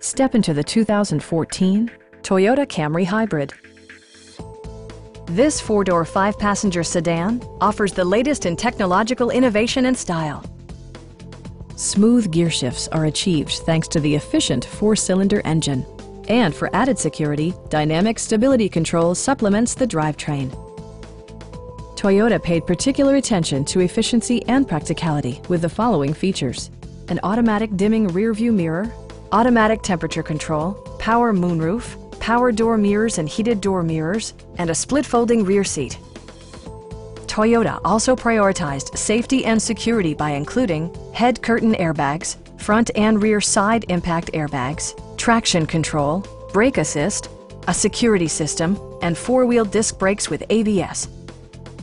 Step into the 2014 Toyota Camry Hybrid. This four-door, five-passenger sedan offers the latest in technological innovation and style. Smooth gear shifts are achieved thanks to the efficient four-cylinder engine. And for added security, Dynamic Stability Control supplements the drivetrain. Toyota paid particular attention to efficiency and practicality with the following features. An automatic dimming rearview mirror, automatic temperature control, power moonroof, power door mirrors and heated door mirrors, and a split folding rear seat. Toyota also prioritized safety and security by including head curtain airbags, front and rear side impact airbags, traction control, brake assist, a security system, and four-wheel disc brakes with ABS.